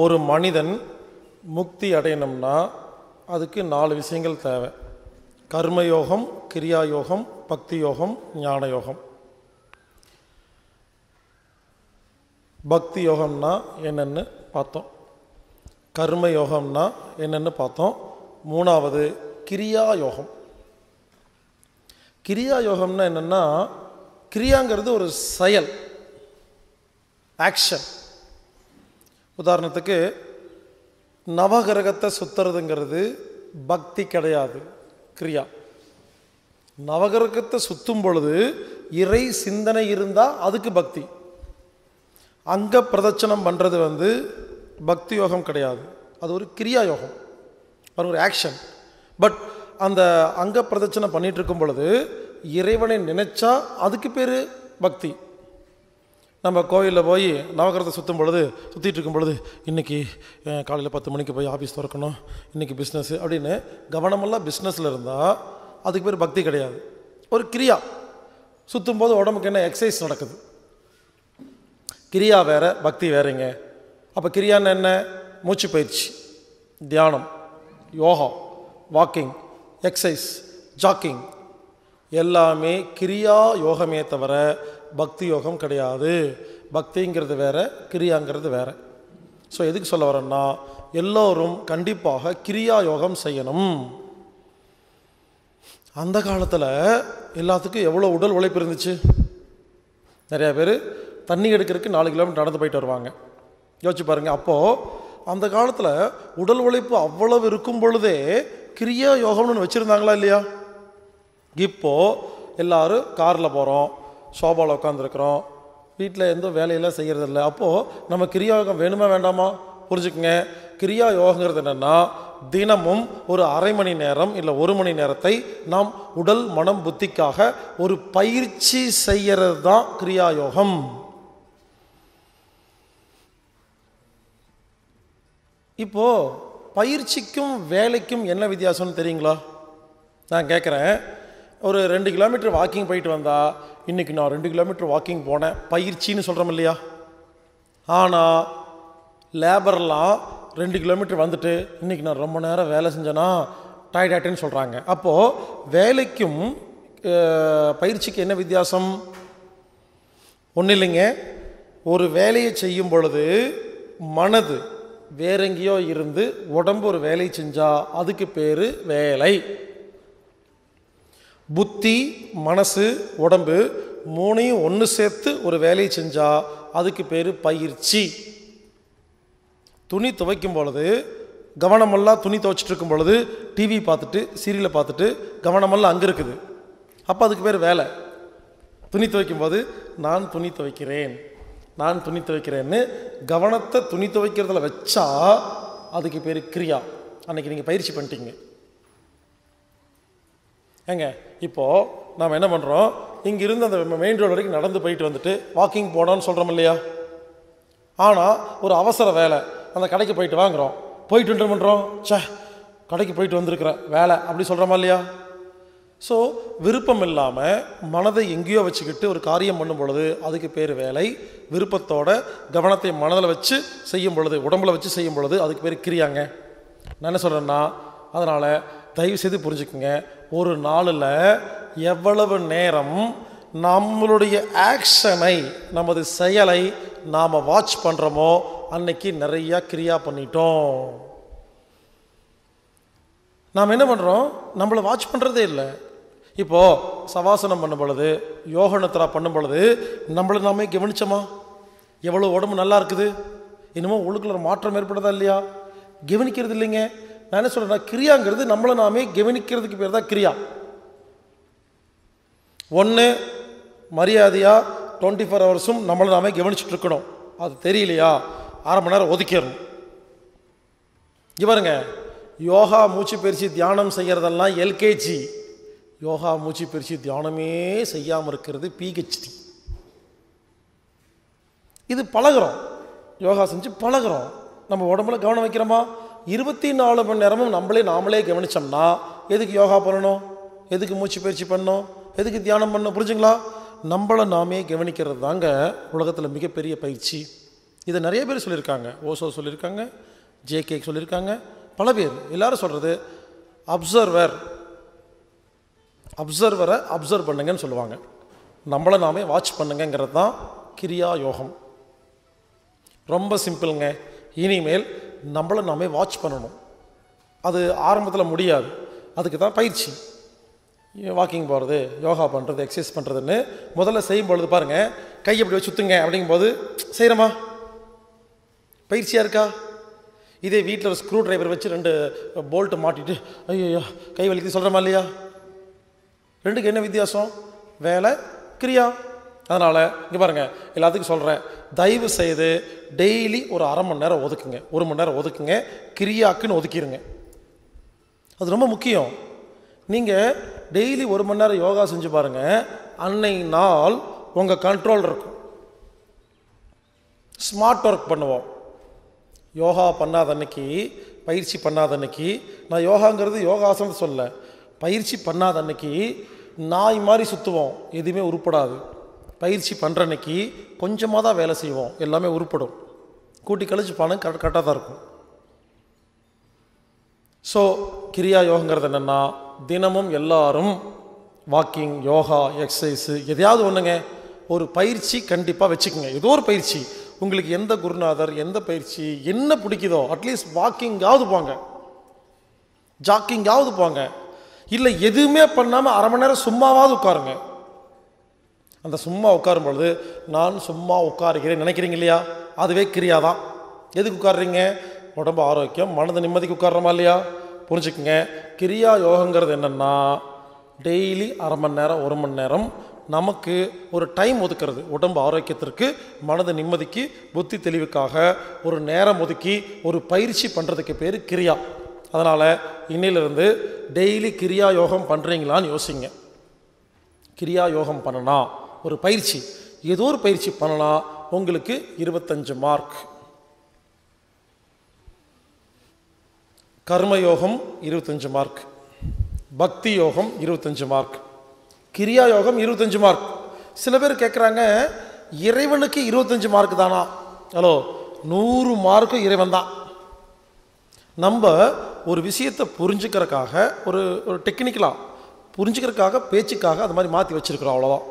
ஒரு மனிதன் முக்தி அடையணும்னா அதுக்கு நாலு விஷயங்கள் தேவை. கர்மயோகம் கிரியா யோகம் பக்தி யோகம் ஞான யோகம் பக்தி யோகம்னா என்னன்னு பார்த்தோம். கர்ம யோகம்னா என்னென்னு பார்த்தோம். மூணாவது கிரியா யோகம் கிரியா யோகம்னா என்னென்னா கிரியாங்கிறது ஒரு செயல் ஆக்ஷன் உதாரணத்துக்கு நவகிரகத்தை சுத்துறதுங்கிறது பக்தி கிடையாது கிரியா. நவகிரகத்தை சுத்தும் பொழுது இறை சிந்தனை இருந்தால் அதுக்கு பக்தி. அங்கே பிரதட்சணம் பண்ணுறது வந்து பக்தி யோகம் கிடையாது. அது ஒரு கிரியா யோகம் அது ஒரு ஆக்ஷன் பட் அந்த அங்க பிரதட்சணம் பண்ணிகிட்டு இருக்கும் பொழுது இறைவனை நினைச்சா அதுக்கு பேர் பக்தி. நம்ம கோயிலில் போய் நவகரத்தை சுற்றும் பொழுது சுற்றிட்டு இருக்கும் பொழுது இன்றைக்கி காலையில் பத்து மணிக்கு போய் ஆஃபீஸ் திறக்கணும் இன்றைக்கி பிஸ்னஸ் அப்படின்னு கவனமெல்லாம் பிஸ்னஸில் இருந்தால் அதுக்கு பேர் பக்தி கிடையாது. ஒரு கிரியா. சுற்றும் போது உடம்புக்கு என்ன எக்ஸசைஸ் நடக்குது. கிரியா வேறு பக்தி வேறுங்க. அப்போ கிரியான்னு என்ன? மூச்சு பயிற்சி தியானம் யோகா வாக்கிங் எக்ஸசைஸ் ஜாக்கிங் எல்லாமே கிரியா யோகமே தவிர பக்தி யோகம் கிடையாது. பக்திங்கிறது வேறு கிரியாங்கிறது வேறு. ஸோ எதுக்கு சொல்ல வரேன்னா எல்லோரும் கண்டிப்பாக கிரியா யோகம் செய்யணும். அந்த காலத்தில் எல்லாத்துக்கும் எவ்வளோ உடல் உழைப்பு இருந்துச்சு? நிறையா பேர் தண்ணி எடுக்கிறதுக்கு நாலு கிலோமீட்டர் நடந்து போயிட்டு வருவாங்க. யோசிச்சு பாருங்கள் அப்போது அந்த காலத்தில் உடல் உழைப்பு அவ்வளவு இருக்கும் பொழுதே கிரியா யோகம்னு வச்சுருந்தாங்களா இல்லையா? இப்போது எல்லோரும் காரில் போகிறோம் சோபாவில் உட்காந்துருக்குறோம் வீட்டில் எந்த வேலையெல்லாம் செய்கிறதில்ல அப்போது நம்ம கிரியா யோகம் வேணுமா வேண்டாமா? புரிஞ்சுக்குங்க. கிரியா யோகங்கிறது என்னென்னா தினமும் ஒரு அரை மணி நேரம் இல்லை ஒரு மணி நேரத்தை நாம் உடல் மனம் புத்திக்காக ஒரு பயிற்சி செய்கிறது தான் கிரியா யோகம் இப்போது பயிற்சிக்கும் வேலைக்கும் என்ன வித்தியாசம்னு தெரியுங்களா? நான் கேட்குறேன் ஒரு ரெண்டு கிலோமீட்டர் வாக்கிங் போயிட்டு வந்தால் இன்றைக்கி நான் ரெண்டு கிலோமீட்டர் வாக்கிங் போனேன். பயிற்சின்னு சொல்கிறோம் இல்லையா? ஆனால் லேபர்லாம் ரெண்டு கிலோமீட்டர் வந்துட்டு இன்னைக்கு நான் ரொம்ப நேரம் வேலை செஞ்சேன்னா டயர்ட் சொல்கிறாங்க அப்போது வேலைக்கும் பயிற்சிக்கு என்ன வித்தியாசம்? ஒன்றும் இல்லைங்க. ஒரு வேலையை செய்யும் பொழுது மனது வேறெங்கேயோ இருந்து உடம்பு ஒரு வேலை செஞ்சால் அதுக்கு பேர் வேலை. புத்தி மனசு உடம்பு மூணையும் ஒன்று சேர்த்து ஒரு வேலையை செஞ்சால் அதுக்கு பேர் பயிற்சி. துணி துவைக்கும் பொழுது கவனமெல்லாம் துணி துவைச்சிட்டு இருக்கும் பொழுது டிவி பார்த்துட்டு சீரியலை பார்த்துட்டு கவனமெல்லாம் அங்கே இருக்குது. அப்போ அதுக்கு பேர் வேலை. துணி துவைக்கும் போது நான் துணி துவைக்கிறேன். நான் துணி துவைக்கிறேன்னு கவனத்தை துணி துவைக்கிறதுல வச்சா அதுக்கு பேர் கிரியா. அன்னைக்கு நீங்கள் பயிற்சி பண்ணிட்டீங்க. ஏங்க இப்போது நாம் என்ன பண்ணுறோம் இங்கிருந்து அந்த மெயின் ரோடு வரைக்கும் நடந்து போயிட்டு வந்துட்டு வாக்கிங் போனோம்னு சொல்கிறோம் இல்லையா? ஆனால் ஒரு அவசர வேலை. அந்த கடைக்கு போயிட்டு வாங்குறோம். போயிட்டு என்ன பண்ணுறோம் ச்சே கடைக்கு போயிட்டு வந்திருக்கிறேன் வேலை. அப்படி சொல்கிறோமா இல்லையா? ஸோ விருப்பம் இல்லாமல் மனதை எங்கேயோ வச்சுக்கிட்டு ஒரு காரியம் பண்ணும் பொழுது அதுக்கு பேர் வேலை. விருப்பத்தோட கவனத்தை மனதில் வச்சு செய்யும் பொழுது உடம்புல வச்சு செய்யும் பொழுது அதுக்கு பேர் கிரியாங்க. நான் என்ன சொல்கிறேன்னா அதனால் தயவு செய்து புரிஞ்சுக்குங்க. ஒரு நாளில் எவ்வளவு நேரம் நம்மளுடைய ஆக்ஷனை நமது செயலை நாம் வாட்ச் பண்ணுறோமோ அன்னைக்கு நிறையா கிரியா பண்ணிட்டோம். நாம் என்ன பண்ணுறோம் நம்மளை வாட்ச் பண்ணுறதே இல்லை. இப்போது சவாசனம் பண்ணும் பொழுது யோக பண்ணும் பொழுது நம்மளை நாமே கவனிச்சோமா? எவ்வளோ உடம்பு நல்லா இருக்குது? இன்னமும் உள்ளுக்குள்ள மாற்றம் ஏற்படுதா இல்லையா? கவனிக்கிறது இல்லைங்க. நான் என்ன சொல்கிறேன்னா கிரியாங்கிறது நம்மளை நாமே கவனிக்கிறதுக்கு பேர் தான் கிரியா. ஒன்று மரியாதையாக டுவெண்ட்டி ஃபோர் ஹவர்ஸும் நம்மளை நாமே கவனிச்சுட்டு இருக்கணும். அது தெரியலையா? அரை மணி நேரம் ஒதுக்கிடணும். இவருங்க பாருங்க யோகா மூச்சு பயிற்சி தியானம் செய்கிறதெல்லாம் எல்கேஜி. யோகா மூச்சு பயிற்சி தியானமே செய்யாமல் இருக்கிறது பிஹெச்டி இது பழகுறோம். யோகா செஞ்சு பழகுறோம். நம்ம உடம்புல கவனம் வைக்கிறோமா? இருபத்தி நாலு மணி நேரமும் நம்மளே நாமளே கவனிச்சோம்னா எதுக்கு யோகா பண்ணணும்? எதுக்கு மூச்சு பயிற்சி பண்ணணும்? எதுக்கு தியானம் பண்ணணும்? புரிஞ்சுங்களா? நம்மளை நாமே கவனிக்கிறது தாங்க உலகத்தில் மிகப்பெரிய பயிற்சி. இதை நிறைய பேர் சொல்லியிருக்காங்க. ஓசோ சொல்லியிருக்காங்க ஜேகே சொல்லியிருக்காங்க பல பேர். எல்லாரும் சொல்கிறது அப்சர்வர் அப்சர்வரை அப்சர்வ் பண்ணுங்கன்னு சொல்லுவாங்க. நம்மளை நாமே வாட்ச் பண்ணுங்கங்கிறது தான் கிரியா யோகம். ரொம்ப சிம்பிளுங்க இனிமேல் நம்மளை நாமே வாட்ச் பண்ணணும். அது ஆரம்பத்தில் முடியாது. அதுக்கு தான் பயிற்சி வாக்கிங் போகிறது யோகா பண்ணுறது எக்ஸசைஸ் பண்ணுறதுன்னு முதல்ல செய்யும் பொழுது பாருங்கள் கை எப்படி சுற்றுங்க அப்படிங்கும்போது செய்கிறோமா பயிற்சியாக இருக்கா? இதே வீட்டில் ஒரு ஸ்க்ரூ டிரைவர் வச்சு ரெண்டு போல்ட்டு மாட்டிட்டு ஐயோ கை வலிக்குது சொல்கிறமா இல்லையா? ரெண்டுக்கு என்ன வித்தியாசம்? வேலை கிரியா. அதனால் இங்கே பாருங்கள் எல்லாத்துக்கும் சொல்கிறேன் தயவு செய்து டெய்லி ஒரு அரை மணி நேரம் ஒதுக்குங்க. ஒரு மணி நேரம் ஒதுக்குங்க. கிரியாக்குன்னு ஒதுக்கிடுங்க அது ரொம்ப முக்கியம். நீங்கள் டெய்லி ஒரு மணி நேரம் யோகா செஞ்சு பாருங்கள் அன்னை நாள் உங்கள் கண்ட்ரோல் இருக்கும். ஸ்மார்ட் ஒர்க் பண்ணுவோம். யோகா பண்ணாத அன்னைக்கு பயிற்சி பண்ணாத அன்னைக்கு நான் யோகாங்கிறது யோகாசனம் சொல்ல பயிற்சி பண்ணாத அன்னைக்கு நாய் மாதிரி சுற்றுவோம் எதுவுமே உருப்படாது. பயிற்சி பண்ணுற அன்னைக்கு கொஞ்சமாக தான் வேலை செய்வோம். எல்லாமே உருப்படும். கூட்டி கழிச்சு பணம் கரெக்ட் கரெக்டாக தான் இருக்கும். ஸோ கிரியா யோகங்கிறது என்னென்னா தினமும் எல்லாரும் வாக்கிங் யோகா எக்ஸசைஸு எதையாவது ஒன்றுங்க ஒரு பயிற்சி கண்டிப்பாக வச்சுக்கோங்க. ஏதோ ஒரு பயிற்சி. உங்களுக்கு எந்த குருநாதர் எந்த பயிற்சி என்ன பிடிக்குதோ அட்லீஸ்ட் வாக்கிங்காவது போங்க. ஜாக்கிங்காவது போங்க. இல்லை எதுவுமே பண்ணாமல் அரை மணி நேரம் சும்மாவாவது உட்காருங்க. அந்த சும்மா உட்காரும் பொழுது நான் சும்மா உட்காருகிறேன். நினைக்கிறீங்க இல்லையா? அதுவே கிரியா தான் எதுக்கு உட்காடுறீங்க உடம்பு ஆரோக்கியம் மனது நிம்மதிக்கு உட்கார்றோமா இல்லையா? புரிஞ்சுக்குங்க. கிரியா யோகங்கிறது என்னென்னா டெய்லி அரை மணி நேரம் ஒரு மணி நேரம் நமக்கு ஒரு டைம் ஒதுக்கிறது. உடம்பு ஆரோக்கியத்திற்கு மனது நிம்மதிக்கு புத்தி தெளிவுக்காக ஒரு நேரம் ஒதுக்கி ஒரு பயிற்சி பண்ணுறதுக்கு பேர் கிரியா. அதனால் இன்னிலிருந்து டெய்லி கிரியா யோகம் பண்ணுறீங்களான்னு யோசிங்க. கிரியா யோகம் பண்ணனா ஒரு பயிற்சி. ஏதோ ஒரு பயிற்சி பண்ணலாம். உங்களுக்கு இருபத்தஞ்சு மார்க் கர்ம யோகம் இருபத்தஞ்சு மார்க் பக்தி யோகம் இருபத்தஞ்சு மார்க் கிரியா யோகம் இருபத்தஞ்சு மார்க் சில பேர் கேட்குறாங்க இறைவனுக்கு இருபத்தஞ்சு மார்க் தானா? ஹலோ நூறு மார்க்கும் இறைவன் தான். நம்ம ஒரு விஷயத்தை புரிஞ்சுக்கிறதுக்காக ஒரு ஒரு டெக்னிக்கலாக புரிஞ்சுக்கிறதுக்காக பேச்சுக்காக அது மாதிரி மாற்றி வச்சுருக்குறோம் அவ்வளோதான்